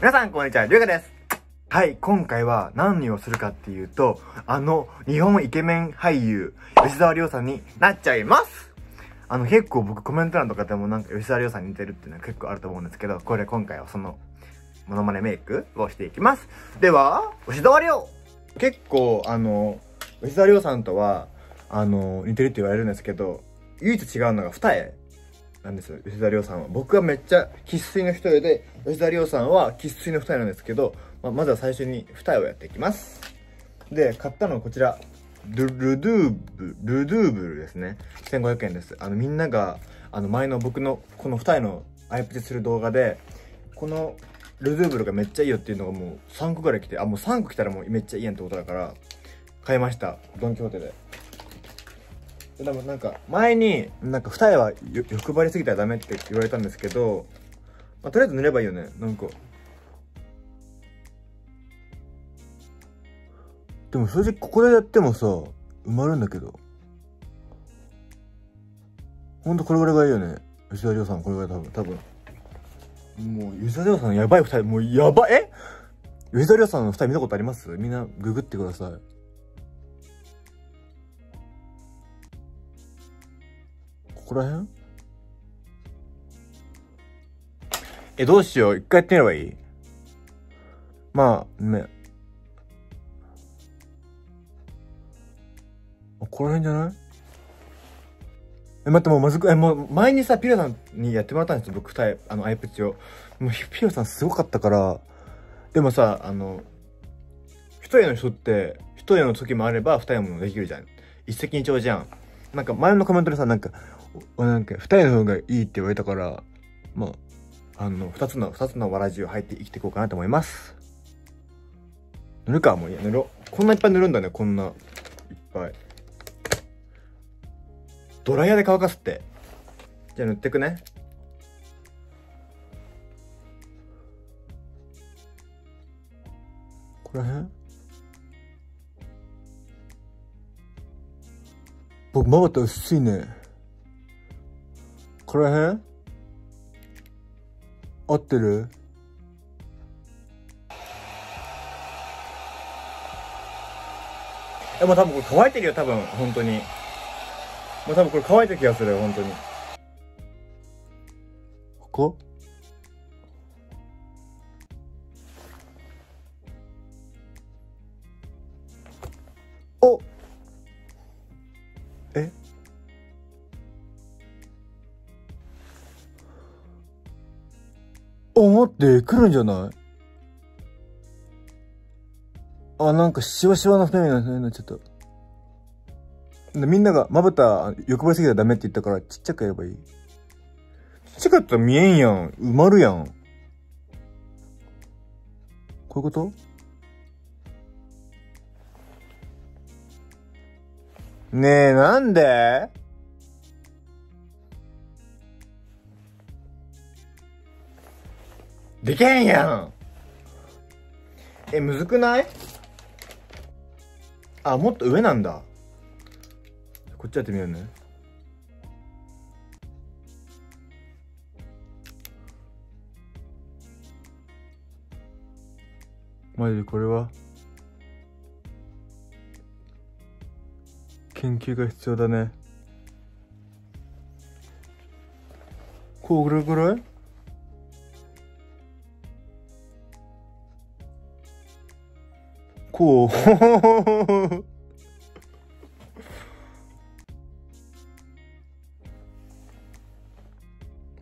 皆さん、こんにちは。りゅうかです。はい、今回は何をするかっていうと、あの、日本イケメン俳優、吉沢亮さんになっちゃいますあの、結構僕コメント欄とかでもなんか吉沢亮さんに似てるっていうのは結構あると思うんですけど、これ今回はその、モノマネメイクをしていきます。では、吉沢亮結構、あの、吉沢亮さんとは、あの、似てるって言われるんですけど、唯一違うのが二重なんですよ、吉田亮さんは。僕はめっちゃ生粋の一重で、吉田亮さんは生粋の二重なんですけど、まあ、まずは最初に二重をやっていきます。で、買ったのはこちら。ルルドゥーブ、ルドゥーブルですね。1500円です。あの、みんなが、あの、前の僕のこの二重のアイプチする動画で、このルドゥーブルがめっちゃいいよっていうのがもう3個ぐらい来て、あ、もう3個来たらもうめっちゃいいやんってことだから、買いました。ドンキホーテで。でもなんか前になんか二重は欲張りすぎたらダメって言われたんですけど、まあ、とりあえず塗ればいいよね。なんか。でも正直ここでやってもさ埋まるんだけど。ほんとこれぐらいがいいよね。吉田亮さんこれぐらい多分。多分。もう吉田亮さんやばい二重もうやばいえ？吉田亮さんの二重見たことあります？みんなググってください。こら辺？え、どうしよう。一回やってみればいい？まあ、ね。ここら辺じゃない？え、待って、もうまずく、え、もう前にさ、ピロさんにやってもらったんですよ、僕、二重、あの、アイプチを。もう、ピロさんすごかったから、でもさ、あの、一重の人って、一重の時もあれば、二重もできるじゃん。一石二鳥じゃん。なんか、前のコメントでさ、なんか、なんか、二重の方がいいって言われたから、まあ、あの、二つの、二つのわらじを入って生きていこうかなと思います。塗るか、もういや、塗ろう。こんないっぱい塗るんだね、こんな、いっぱい。ドライヤーで乾かすって。じゃあ塗ってくね。ここら辺？僕、まばた薄いね。ここら辺？合ってる？え、もう多分これ乾いてるよ、多分、本当に。もう多分これ乾いてる気がするよ、本当に。ここ？お待って、来るんじゃない？あ、なんかしわしわの二目になっちゃった。みんながまぶた欲張りすぎたらダメって言ったからちっちゃくやればいいちっちゃかったら見えんやん。埋まるやん。こういうこと？ねえ、なんで？でけんやんえ、むずくない？あ、もっと上なんだ。こっちやってみようね。マジでこれは？研究が必要だね。これぐらい？こう。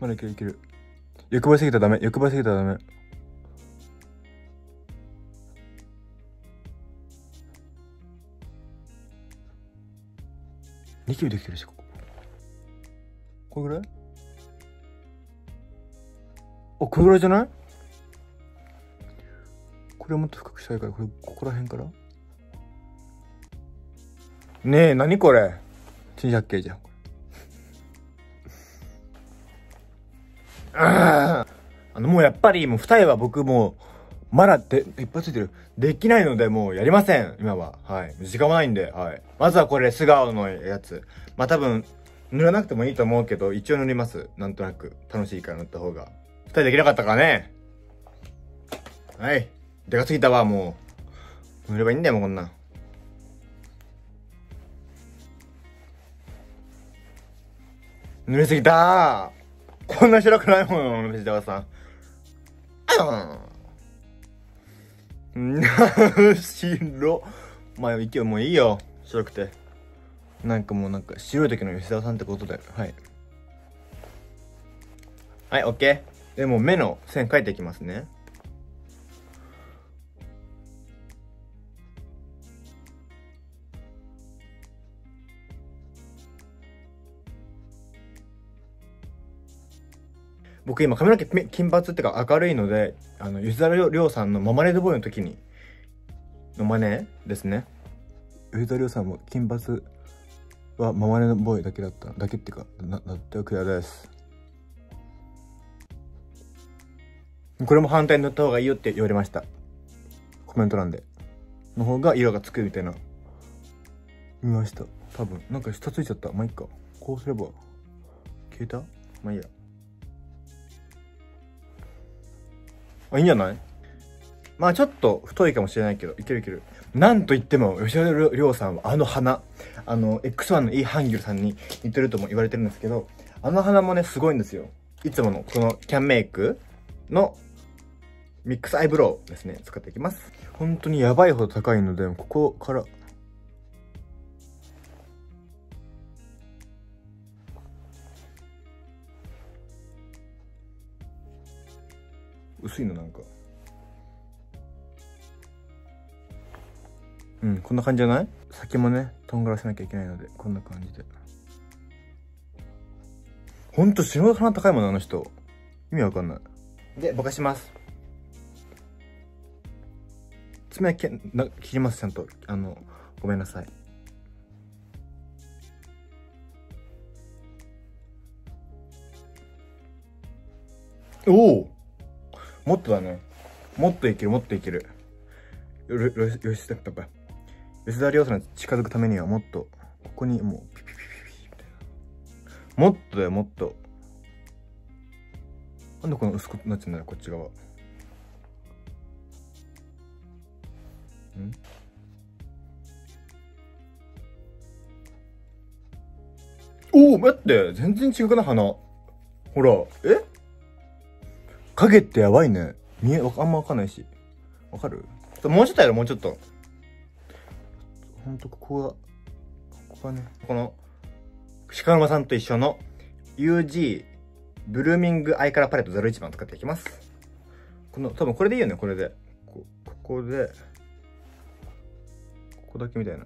まだいけるいける。欲張りすぎたらダメ。欲張りすぎたらダメ。ニキビできてるし、ここ。これぐらい？あ、これぐらいじゃない？これもっと深くしたいから、これ、ここら辺から？ねえ、なにこれ？珍百景じゃん。あの、もうやっぱり、もう二重は僕もうまだで、いっぱいついてる。できないので、もうやりません。今は。はい。時間もないんで、はい。まずはこれ、素顔のやつ。まあ、多分、塗らなくてもいいと思うけど、一応塗ります。なんとなく。楽しいから塗った方が。二人できなかったからね。はい。でかすぎたわ、もう。塗ればいいんだよ、もうこんなん。濡れすぎたこんな白くないもん、藤田さん。うん。白。まあ、勢いもういいよ。白くて。なんかもうなんか白い時の吉沢さんってことだよ。はい。はい、オッケー。でも目の線描いていきますね。僕今髪の毛金髪っていうか明るいので、あの、吉沢亮さんのママレードボーイの時に、の真似ですね。吉沢亮さんも金髪はママレードボーイだけだった。だけっていうか、な、なったよ、クリアです。これも反対に塗った方がいいよって言われました。コメント欄で。の方が色がつくみたいな。見ました。多分。なんか下ついちゃった。まあ、いっか。こうすれば。消えたまあいいや。あ、いいんじゃない？まあちょっと太いかもしれないけど、いけるいける。なんと言っても、吉田亮さんはあの花、あの、X1 のイ・ハンギルさんに似てるとも言われてるんですけど、あの花もね、すごいんですよ。いつものこのキャンメイクのミックスアイブロウですね、使っていきます。本当にやばいほど高いので、ここから、薄いのなんか。うん、こんな感じじゃない？先もね、とんがらせなきゃいけないので、こんな感じで。ほんと死ぬ鼻高いもんな、あの人。意味わかんない。で、ぼかします。爪けな切りますちゃんとあのごめんなさいおおもっとだね。もっといけるもっといける。よよよし吉田亮さんに近づくためにはもっとここにもうピピピピピみたいなもっとだよもっとなんでこの薄くなっちゃうんだよこっち側おお待って全然違うかな花ほらえ影ってやばいね。見えあんまわかんないし。わかる？もうちょっとやろもうちょっと。ほんとここがここがねこの鹿沼さんと一緒の UG ブルーミングアイカラーパレット01番使っていきます。この多分これでいいよねこれで。こここでこだけみたいな。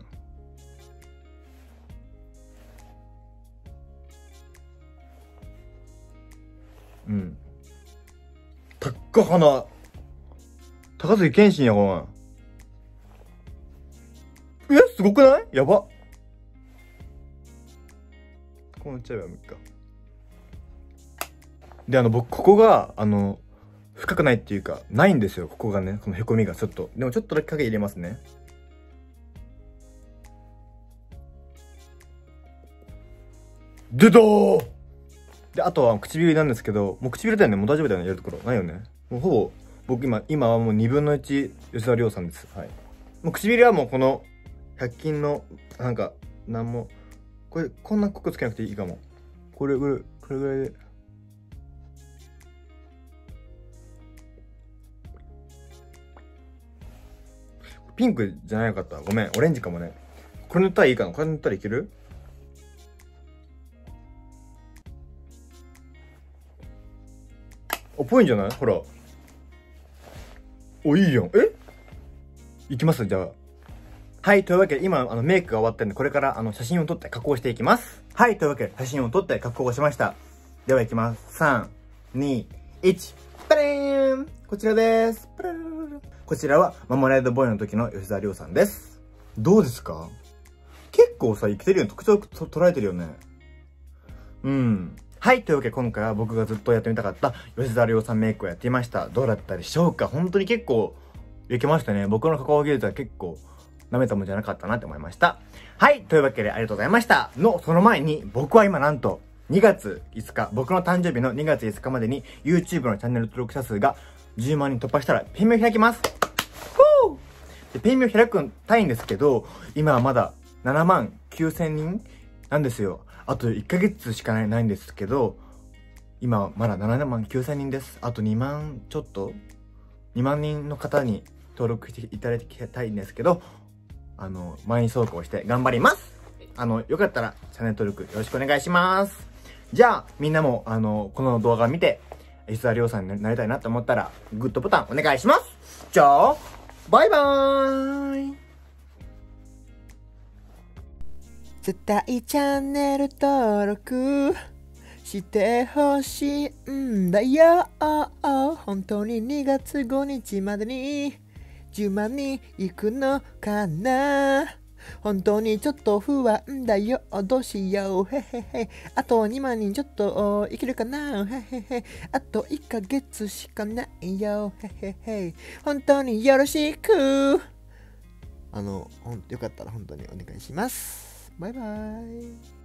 うん。っか花。高杉謙信や、こん。えすごくない？やば。こうなっちゃえば無理か。で、あの、僕、ここが、あの、深くないっていうか、ないんですよ。ここがね、この凹みがちょっと。でもちょっとだけ影入れますね。出たで、あとは唇なんですけど、もう唇だよね。もう大丈夫だよね。やるところ。ないよね。もうほぼ、僕今、今はもう2分の1、吉沢亮さんです。はい。もう唇はもうこの、100均の、なんか、なんも、これ、こんな濃くつけなくていいかも。これぐらい、これぐらいで。ピンクじゃなかった。ごめん。オレンジかもね。これ塗ったらいいかなこれ塗ったらいける？あ、ぽいんじゃない？ほら。お、いいやん。え？いきます？じゃあ。はい、というわけで今、あの、メイクが終わったんで、これから、あの、写真を撮って加工していきます。はい、というわけで、写真を撮って加工をしました。では、いきます。3、2、1、パレーンこちらです。パレーンこちらは、ママレードボーイの時の吉沢亮さんです。どうですか？結構さ、生きてるよね。特徴捉えてるよね。うん。はい。というわけで今回は僕がずっとやってみたかった吉沢亮さんメイクをやってみました。どうだったでしょうか？本当に結構いけましたね。僕の加工技術は結構舐めたもんじゃなかったなって思いました。はい。というわけでありがとうございました。の、その前に僕は今なんと2月5日、僕の誕生日の2月5日までに YouTube のチャンネル登録者数が10万人突破したらペンミを開きますふぅでペンミを開くんたいんですけど、今はまだ7万9千人なんですよ。あと1ヶ月しかないないんですけど、今まだ7万9千人です。あと2万ちょっと ?2 万人の方に登録していただきたいんですけど、あの、毎日走行して頑張りますあの、よかったらチャンネル登録よろしくお願いします。じゃあ、みんなも、あの、この動画を見て、石田亮さんになりたいなと思ったら、グッドボタンお願いします。じゃあ、バイバーイ絶対チャンネル登録してほしいんだよ本当に2月5日までに10万人行くのかな本当にちょっと不安だよ。どうしよう。へへへ。あと2万人ちょっといけるかなへへへ。あと1ヶ月しかないよ。へへへ。本当によろしく。あの、よかったら本当にお願いします。バイバイ。